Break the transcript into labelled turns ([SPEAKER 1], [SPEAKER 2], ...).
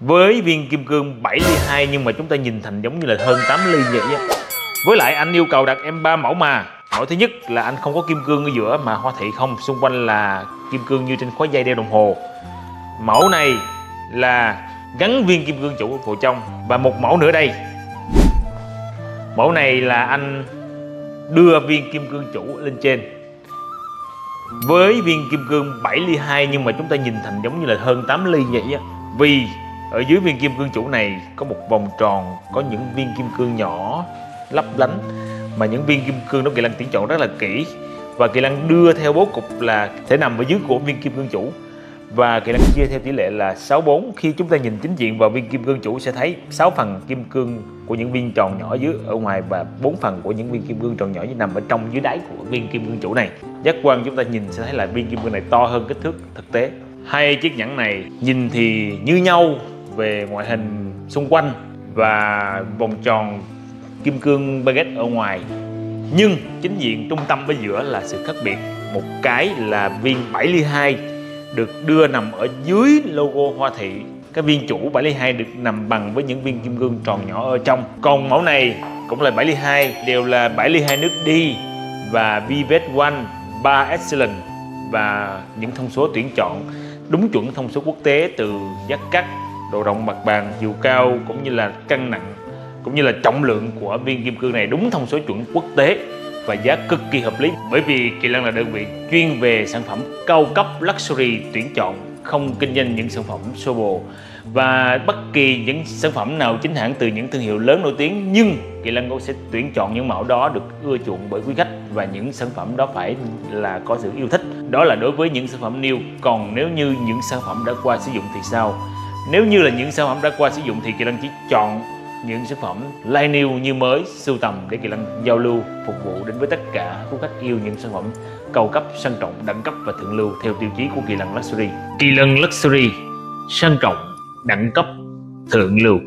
[SPEAKER 1] với viên kim cương 7 ly 2 nhưng mà chúng ta nhìn thành giống như là hơn 8 ly vậy á. Với lại anh yêu cầu đặt em ba mẫu mà. Mẫu thứ nhất là anh không có kim cương ở giữa mà hoa thị không. Xung quanh là kim cương như trên khóa dây đeo đồng hồ. Mẫu này là gắn viên kim cương chủ vào trong và một mẫu nữa đây. Mẫu này là anh đưa viên kim cương chủ lên trên. Với viên kim cương 7 ly 2 nhưng mà chúng ta nhìn thành giống như là hơn 8 ly vậy á. Vì ở dưới viên kim cương chủ này có một vòng tròn, có những viên kim cương nhỏ, lấp lánh, mà những viên kim cương đó kỳ lân tuyển chọn rất là kỹ. Và kỳ lân đưa theo bố cục là sẽ nằm ở dưới của viên kim cương chủ. Và kỳ lân chia theo tỷ lệ là 64 khi chúng ta nhìn chính diện vào viên kim cương chủ sẽ thấy 6 phần kim cương của những viên tròn nhỏ dưới, ở ngoài và 4 phần của những viên kim cương tròn nhỏ như nằm ở trong dưới đáy của viên kim cương chủ này. Giác quan chúng ta nhìn sẽ thấy là viên kim cương này to hơn kích thước thực tế. Hai chiếc nhẫn này nhìn thì như nhau về ngoại hình xung quanh và vòng tròn kim cương baguette ở ngoài. Nhưng chính diện trung tâm ở giữa là sự khác biệt. Một cái là viên 7 ly 2 được đưa nằm ở dưới logo Hoa Thị. Cái viên chủ 7 ly 2 được nằm bằng với những viên kim cương tròn nhỏ ở trong. Còn mẫu này cũng là 7 ly 2 đều là 7 ly 2 nước đi và Vivet One 3 Excellent và những thông số tuyển chọn đúng chuẩn thông số quốc tế từ giác cắt độ rộng mặt bàn chiều cao cũng như là cân nặng, cũng như là trọng lượng của viên kim cương này đúng thông số chuẩn quốc tế và giá cực kỳ hợp lý. Bởi vì Kỳ Lân là đơn vị chuyên về sản phẩm cao cấp luxury tuyển chọn, không kinh doanh những sản phẩm sô bồ. Và bất kỳ những sản phẩm nào chính hãng từ những thương hiệu lớn nổi tiếng, nhưng Kỳ Lân cũng sẽ tuyển chọn những mẫu đó được ưa chuộng bởi quý khách và những sản phẩm đó phải là có sự yêu thích. Đó là đối với những sản phẩm new. Còn nếu như những sản phẩm đã qua sử dụng thì sao? Nếu như là những sản phẩm đã qua sử dụng thì Kỳ Lân chỉ chọn những sản phẩm like new như mới, sưu tầm để Kỳ Lân giao lưu, phục vụ đến với tất cả quý khách yêu những sản phẩm cao cấp, sang trọng, đẳng cấp và thượng lưu theo tiêu chí của Kỳ Lân Luxury. Kỳ Lân Luxury, sang trọng, đẳng cấp, thượng lưu.